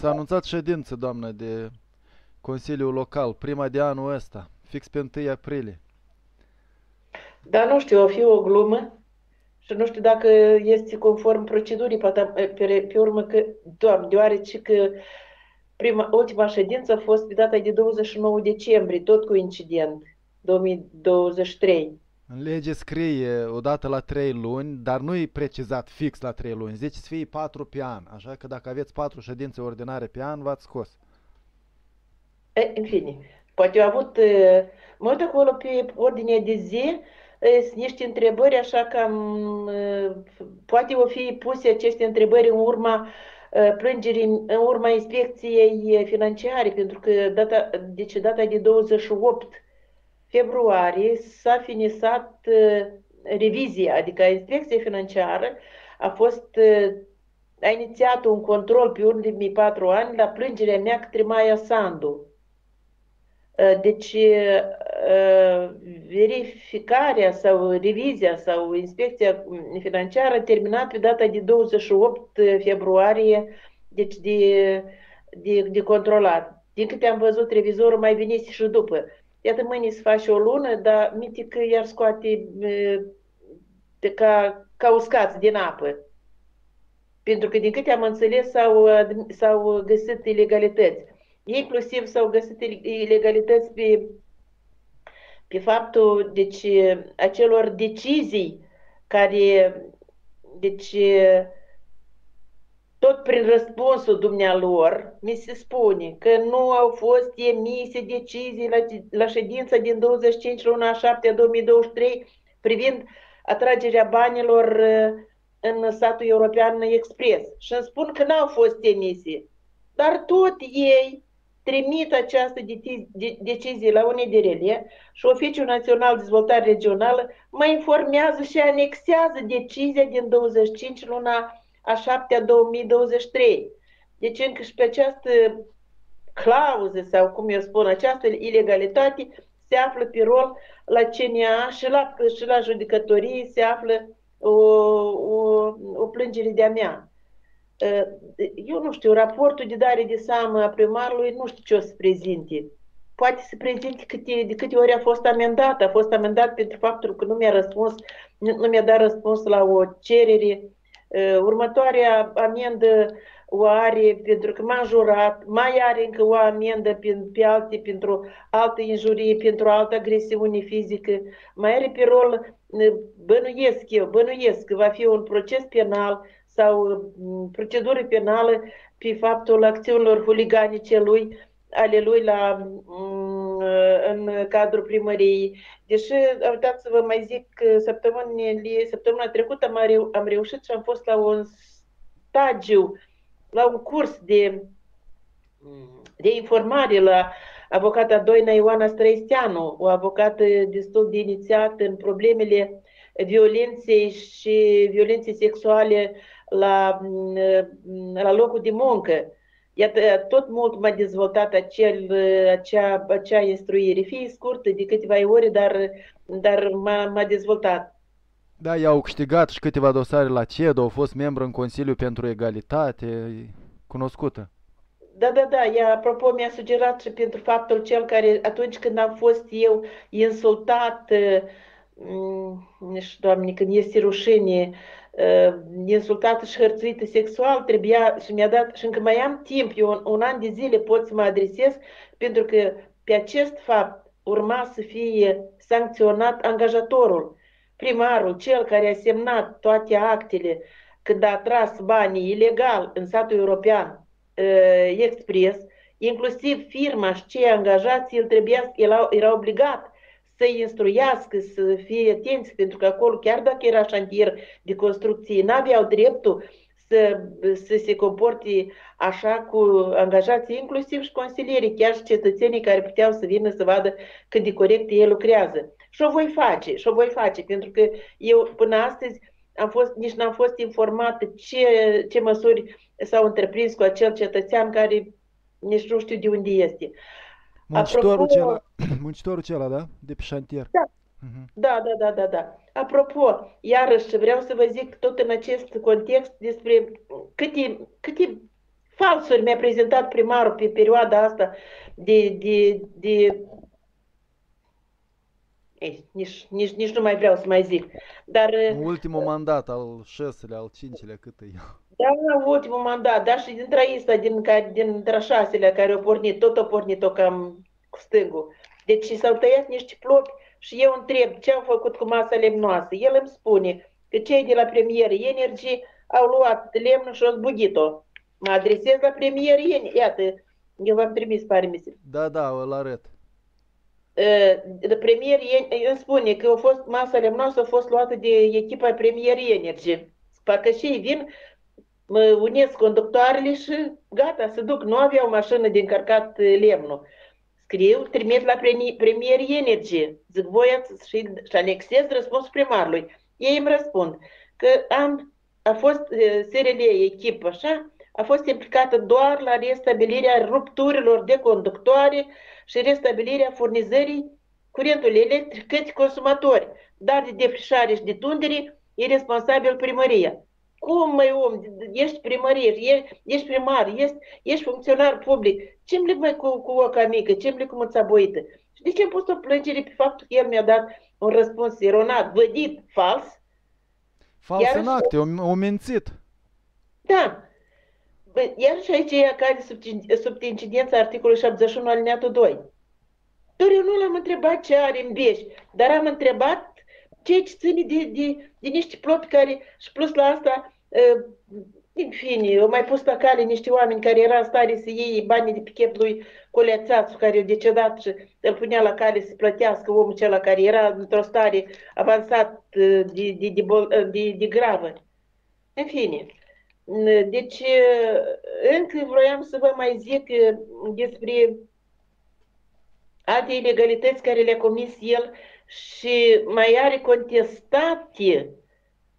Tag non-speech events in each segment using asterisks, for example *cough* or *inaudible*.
S-a anunțat ședință, doamnă, de Consiliul Local, prima de anul ăsta, fix pe 1 aprilie. Dar nu știu, o fi o glumă și nu știu dacă este conform procedurii, pe, pe, pe urmă că, doamne, deoarece că prima, ultima ședință a fost pe data de 29 decembrie, tot cu incident, 2023. În lege scrie o dată la 3 luni, dar nu e precizat fix la 3 luni. Zice să fie 4 pe an. Așa că dacă aveți 4 ședințe ordinare pe an, v-ați scos. E, în fine, poate au avut, mă uit acolo pe ordinea de zi, sunt niște întrebări așa cam, poate o fi puse aceste întrebări în urma plângerii, în urma inspecției financiare, pentru că data, deci data de 28 februarie s-a finisat revizia, adică inspecția financiară a fost a inițiat un control pe ultimii patru ani la plângerea mea către Maia Sandu. Deci, verificarea sau revizia sau inspecția financiară a terminat pe data de 28 februarie, deci de, de, de controlat. Din câte am văzut, revizorul mai venise și după. Iată, mâine se face o lună, dar minte că iar scoate de ca, ca uscați din apă. Pentru că, din câte am înțeles, s-au, s-au găsit ilegalități. Inclusiv s-au găsit ilegalități pe, pe faptul deci, acelor decizii care, deci, tot prin răspunsul dumnealor, mi se spune că nu au fost emise decizii la, la ședința din 25 luna 7 2023 privind atragerea banilor în satul european expres. Și îmi spun că n-au fost emise. Dar tot ei trimit această decizie la UNDRL și Oficiul Național de Dezvoltare Regională mă informează și anexează decizia din 25 luna a 7 2023. Deci încă și pe această clauză sau cum eu spun, această ilegalitate se află pe rol la CNA și la, și la judecătorie se află o, o, o plângere de-a mea. Eu nu știu, raportul de dare de seamă a primarului nu știu ce o să prezinte. Poate să prezinte câte, de câte ori a fost amendat. A fost amendat pentru faptul că nu mi-a răspuns, nu mi-a dat răspuns la o cerere Următoarea amendă o are pentru că m-a jurat, mai are încă o amendă pe, pe alte, pentru altă injurie, pentru altă agresiune fizică, mai are pe rol, bănuiesc eu, bănuiesc că va fi un proces penal sau procedură penală pe faptul acțiunilor huliganice lui, ale lui la în cadrul primăriei. Deși am uitat să vă mai zic că săptămâna, săptămâna trecută am, reu, am reușit și am fost la un stagiu, la un curs de, de informare la avocata Doina Ioana Străisteanu, o avocată destul de inițiată în problemele violenței și violenței sexuale la, la locul de muncă. Iată, tot mult m-a dezvoltat acel, acea, acea instruire, fie scurtă, de câteva ore, dar, dar m-a, m-a dezvoltat. Da, i-au câștigat și câteva dosare la CED, au fost membru în Consiliul pentru Egalitate, cunoscută. Da, da, da, ea, apropo, mi-a sugerat și pentru faptul cel care atunci când am fost eu insultat, nu știu, doamne, când este rușine, uh, insultată și hărțuită sexual, trebuia și mi-a dat, și încă mai am timp, eu un, un an de zile pot să mă adresez, pentru că pe acest fapt urma să fie sancționat angajatorul, primarul, cel care a semnat toate actele când a tras banii ilegal în satul european uh, expres, inclusiv firma și cei angajați, el trebuia, el era obligat să instruiască, să fie atenți, pentru că acolo, chiar dacă era șantier de construcție, n-aveau dreptul să, să se comporte așa cu angajații, inclusiv și consilierii, chiar și cetățenii care puteau să vină să vadă cât de corect ei lucrează. Și o voi face, și o voi face, pentru că eu până astăzi am fost, nici n-am fost informată ce, ce măsuri s-au întreprins cu acel cetățean care nici nu știu de unde este. Muncitorul, Apropo, cela, *clears throat* muncitorul cela, da? De pe șantier. Da. Uh-huh. Da, da, da, da, da. Apropo, iarăși vreau să vă zic tot în acest context despre câte, câte falsuri mi-a prezentat primarul pe perioada asta de, de, de ei, nici, nici, nici nu mai vreau să mai zic. Dar, ultimul mandat al șaselea, al cincilea, cât e Da, ultimul mandat, da, și dintre asta, din, dintre șaselea care au pornit, tot au pornit-o cam cu stângul. Deci s-au tăiat niște plopi și eu întreb ce au făcut cu masa lemnoasă. El îmi spune că cei de la Premier Energy au luat lemnul și au zbugit-o. Mă adresez la Premier Energy, iată, eu v-am trimis, pare mi se. Da, da, îl arăt. Uh, Premier îmi spune că a fost masa lemnoasă a fost luată de echipa Premier Energy. Parcă și ei vin, mă unesc conductoarele și gata, se duc. Nu aveau mașină de încărcat lemnul scriu, trimit la Premier Energy. Zic, voi ați și, și anexez răspunsul primarului. Ei îmi răspund că am, a fost SRL echipă așa, a fost implicată doar la restabilirea rupturilor de conductoare și restabilirea furnizării curentului electric către consumatori, dar de defrișare și de tundere e responsabil primăria. Cum, mai om, ești primărie, ești primar, ești, ești funcționar public, ce îmi mai cu, cu oca mică, ce îmi cu mâța boită? Și de ce am pus o plângere pe faptul că el mi-a dat un răspuns eronat, vădit, fals? Fals Iar în acte, o, o mințit. Da. Iar și aici e care sub, sub incidența articolului 71 alineatul 2. Doar eu nu l-am întrebat ce are în beș, dar am întrebat ceea ce ține de, de, de niște plopi care, și plus la asta, uh, în fine, au mai pus pe cale niște oameni care erau în stare să iei banii de pichet lui Colețațu, care a decedat și îl punea la cale să plătească omul acela care era într-o stare avansat de, de, de, de, de gravă. În fine, deci încă vroiam să vă mai zic despre alte ilegalități care le-a comis el și mai are contestate.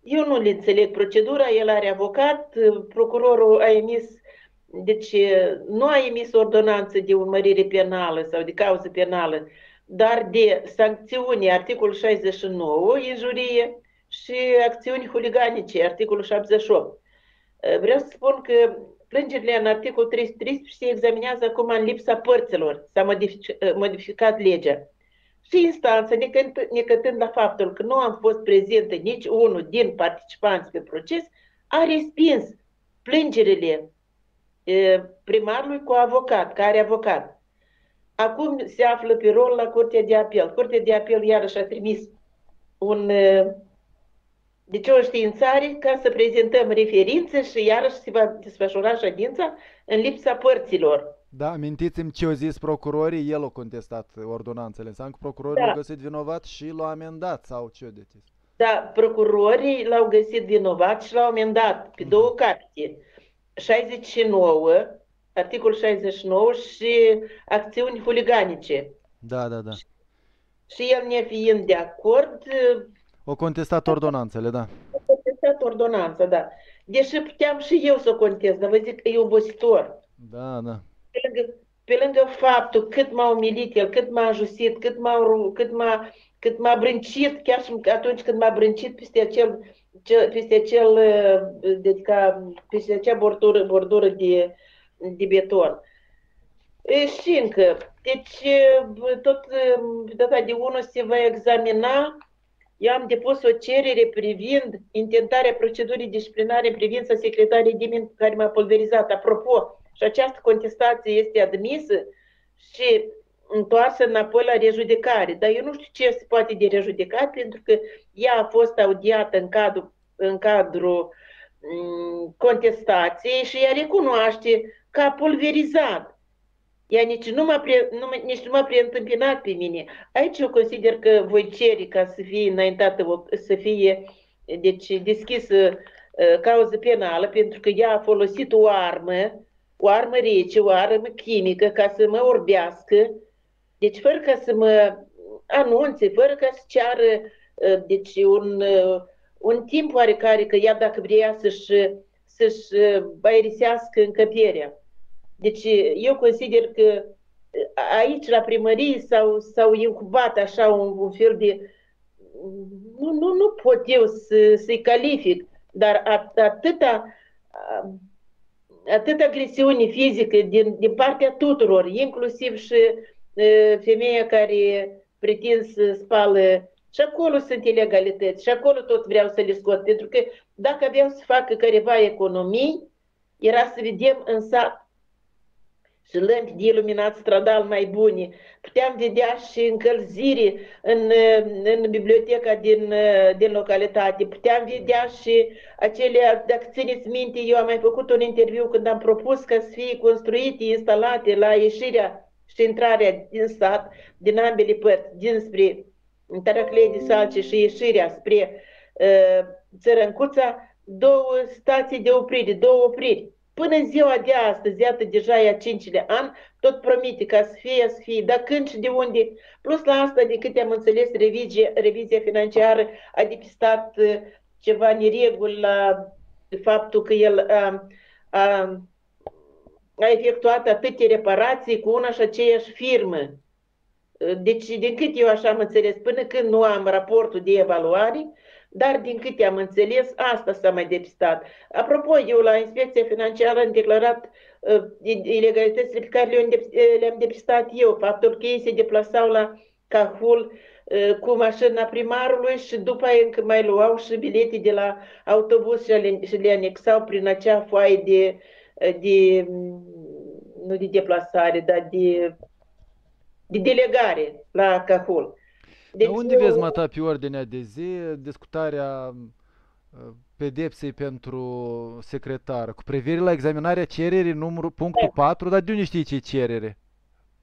Eu nu le înțeleg procedura, el are avocat, procurorul a emis, deci nu a emis ordonanță de urmărire penală sau de cauză penală, dar de sancțiuni, articolul 69, injurie și acțiuni huliganice, articolul 78. Vreau să spun că plângerile în articolul 313 se examinează acum în lipsa părților. S-a modificat, modificat legea și instanța, necătând la faptul că nu am fost prezentă nici unul din participanți pe proces, a respins plângerile primarului cu avocat, care avocat. Acum se află pe rol la Curtea de Apel. Curtea de Apel iarăși a trimis un, deci o științare ca să prezentăm referințe și iarăși se va desfășura ședința în lipsa părților. Da, amintiți-mi ce au zis procurorii, el a contestat ordonanțele. Înseamnă că procurorii da. l-au găsit vinovat și l-au amendat sau ce de Da, procurorii l-au găsit vinovat și l-au amendat pe două capite. 69, articol 69 și acțiuni huliganice. Da, da, da. Și el nefiind de acord... O contestat ordonanțele, da. O contestat ordonanța, da. Deși puteam și eu să o contest, dar vă zic că e obositor. Da, da pe lângă, pe lângă faptul cât m-a umilit el, cât m-a ajusit, cât m-a, cât m-a, cât m-a brâncit, chiar și atunci când m-a brâncit peste acel, ce, peste acel, dedica, peste acea bordură, bordură de, de beton. E, și încă, deci tot data de 1 se va examina eu am depus o cerere privind intentarea procedurii disciplinare în privința secretarei Dimin care m-a pulverizat. Apropo, și această contestație este admisă și întoarsă înapoi la rejudecare. Dar eu nu știu ce se poate de rejudecat, pentru că ea a fost audiată în cadrul, în cadrul mm, contestației și ea recunoaște că a pulverizat. Ea nici nu m-a, pre, nu, nici nu m-a preîntâmpinat pe mine. Aici eu consider că voi cere ca să fie înaintată, să fie deci, deschisă uh, cauză penală, pentru că ea a folosit o armă o armă rece, o armă chimică ca să mă orbească, deci fără ca să mă anunțe, fără ca să ceară ă, deci un, ă, un timp oarecare că ea dacă vrea să-și, să-și bairisească încăperea. Deci eu consider că aici la primărie s-au, s-au incubat așa un, un fel de... Nu, nu, nu pot eu să, să-i calific, dar atâta atât agresiune fizică din, din partea tuturor, inclusiv și uh, femeia care pretind să spală. Și acolo sunt ilegalități și acolo tot vreau să le scot, pentru că dacă aveau să facă careva economii, era să vedem în sat și lămpi de iluminat stradal mai bune. Puteam vedea și încălzire în, în biblioteca din, din localitate. Puteam vedea și acele, dacă țineți minte, eu am mai făcut un interviu când am propus ca să fie construite, instalate la ieșirea și intrarea din sat, din ambele părți, dinspre Taraclei de Salce și ieșirea spre uh, Țărâncuța, două stații de oprire, două opriri. Până în ziua de astăzi, iată deja e a cincilea an, tot promite ca să fie, să fie, dar când și de unde? Plus la asta, de câte am înțeles, revizia, revizia financiară a depistat uh, ceva nereguli la faptul că el a, a, a efectuat atâtea reparații cu una și aceeași firmă. Deci, din cât eu așa am înțeles, până când nu am raportul de evaluare, dar din câte am înțeles, asta s-a mai depistat. Apropo, eu la inspecția financiară am declarat uh, ilegalitățile pe care le-am, le depistat eu, faptul că ei se deplasau la Cahul uh, cu mașina primarului și după aia încă mai luau și bilete de la autobuz și le, și le anexau prin acea foaie de, de, nu de deplasare, dar de, de delegare la Cahul. Deci Dar unde eu... vezi, Mata, pe ordinea de zi discutarea uh, pedepsei pentru secretar cu privire la examinarea cererii numărul punctul 4, dar de unde știi ce cerere?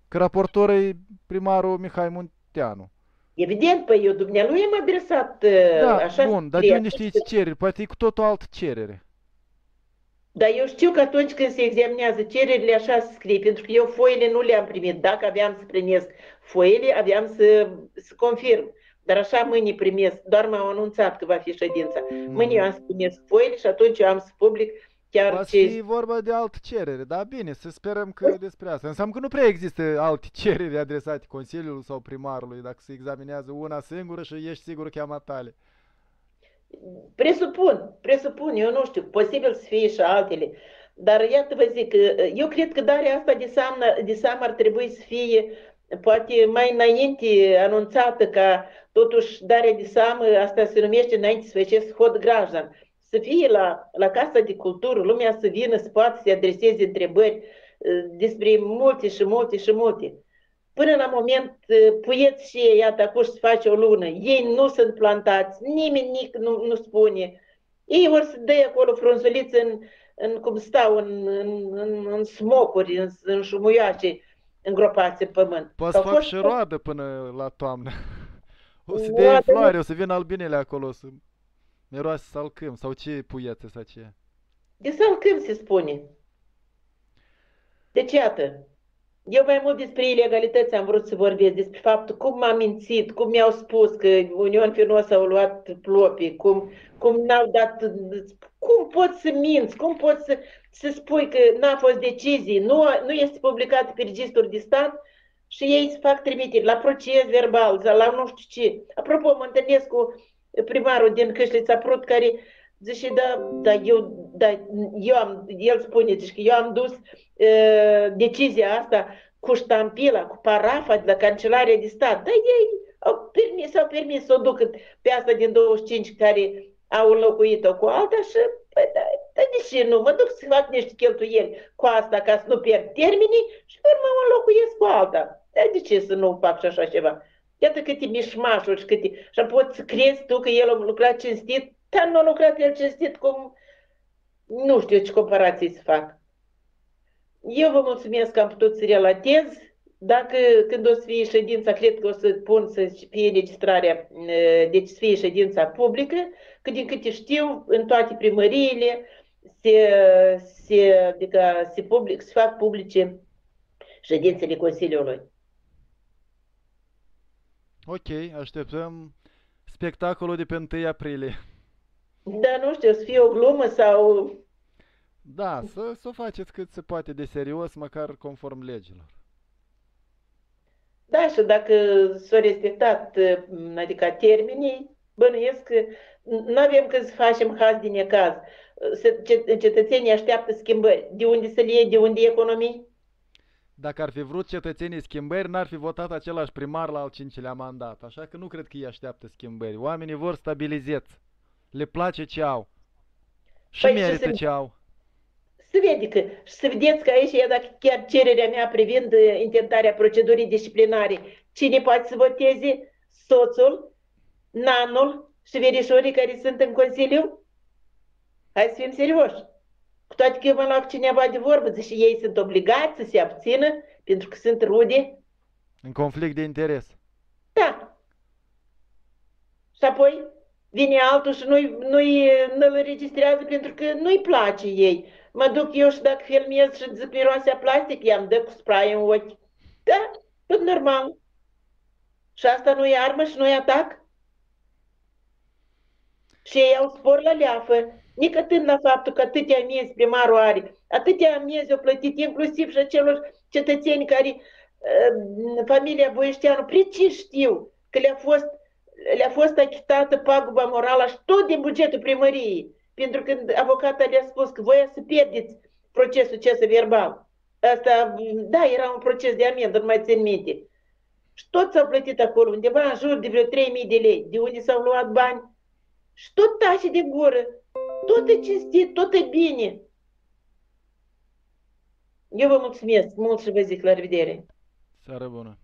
Că raportor e primarul Mihai Munteanu. Evident, păi eu dumnealui am adresat uh, da, așa bun, dar de unde știi ce cerere? Poate e cu totul altă cerere. Dar eu știu că atunci când se examinează cererile, așa se scrie, pentru că eu foile nu le-am primit. Dacă aveam să primesc foile, aveam să, să confirm. Dar așa mâine primesc, doar m-au anunțat că va fi ședința. Mâine eu am să primesc foile și atunci eu am să public chiar Va ce... fi vorba de altă cerere, dar bine, să sperăm că despre asta. Înseamnă că nu prea există alte cereri adresate Consiliului sau primarului, dacă se examinează una singură și ești sigur că e tale. Presupun, presupun, eu nu știu, posibil să fie și altele. Dar iată vă zic, eu cred că darea asta de seamă, de seamă ar trebui să fie poate mai înainte anunțată ca totuși darea de seamă, asta se numește înainte să fie hod grajdan, să fie la, la Casa de Cultură, lumea să vină, să poată să adreseze întrebări despre multe și multe și multe. Până la moment, puieți și ei, iată, acum să face o lună, ei nu sunt plantați, nimeni nu, nu spune. Ei vor să dea acolo frunzuliți în, în cum stau, în, în, în, în smocuri, în, în șumuioace, îngropați în pământ. Poți să fac fost... și roadă până la toamnă. *laughs* O să dea floare, o să vină albinele acolo, să miroase salcâm, sau ce puieță sau ce? De salcâm se spune. Deci iată, eu mai mult despre ilegalități am vrut să vorbesc, despre faptul cum m-am mințit, cum mi-au spus că Union Finos au luat plopii, cum, cum n-au dat... Cum poți să minți, cum poți să, să spui că n-a fost decizii, nu, nu este publicat pe registrul de stat și ei să fac trimiteri la proces verbal, la nu știu ce. Apropo, mă întâlnesc cu primarul din Câșlița Prut care zice, da, da, eu, da, eu am, el spune, zice că eu am dus uh, decizia asta cu ștampila, cu parafa de la Cancelarea de Stat. Dar ei au permis, au permis să o ducă pe asta din 25 care au înlocuit-o cu alta și păi, da, da, de ce nu? Mă duc să fac niște cheltuieli cu asta ca să nu pierd termenii și pe urmă o înlocuiesc cu alta. Dar de ce să nu fac și așa ceva? Iată câte mișmașuri și câte... Și poți să crezi tu că el a lucrat cinstit dar nu a lucrat el cinstit cum... Nu știu ce comparații să fac. Eu vă mulțumesc că am putut să relatez. Dacă când o să fie ședința, cred că o să pun să fie registrarea, deci să fie ședința publică, că din câte știu, în toate primăriile se, se, adică se, public, se fac publice ședințele Consiliului. Ok, așteptăm spectacolul de pe 1 aprilie. Da, nu știu, să fie o glumă sau... Da, să, să o faceți cât se poate de serios, măcar conform legilor. Da, și dacă s-au respectat, adică termenii, bănuiesc că nu avem că să facem haz din necaz. se- cet- cetățenii așteaptă schimbări. De unde să le iei, de unde economii? Dacă ar fi vrut cetățenii schimbări, n-ar fi votat același primar la al cincilea mandat. Așa că nu cred că ei așteaptă schimbări. Oamenii vor stabilizeț. Le place ce au. Și Păi ce merită se- ce au. Se vede că, și să vedeți că aici, e dacă chiar cererea mea privind uh, intentarea procedurii disciplinare, cine poate să voteze? Soțul, nanul și verișorii care sunt în Consiliu? Hai să fim serioși. Cu toate că eu mă luat cu cineva de vorbă, zice, și ei sunt obligați să se abțină pentru că sunt rude. În conflict de interes. Da. Și apoi vine altul și nu-i, nu-i, nu-l înregistrează pentru că nu-i place ei. Mă duc eu și dacă filmez și zic miroase a plastic, i-am dă cu spray în ochi. Da, tot normal. Și asta nu e armă și nu e atac? Și ei au spor la leafă, nicătând la faptul că atâtea amiezi primarul are, atâtea amiezi au plătit, inclusiv și acelor cetățeni care, uh, familia Boieșteanu, precis știu că le-a fost, le-a fost achitată paguba morală și tot din bugetul primăriei, pentru că avocata le-a spus că voia să pierdeți procesul acesta verbal. Asta, da, era un proces de amendă, nu mai țin minte. Și toți au plătit acolo, undeva în jur de vreo 3.000 de lei. De unde s-au luat bani? Și tot tași de gură. Tot e cinstit, tot e bine. Eu vă mulțumesc mult și vă zic la revedere. Seară bună.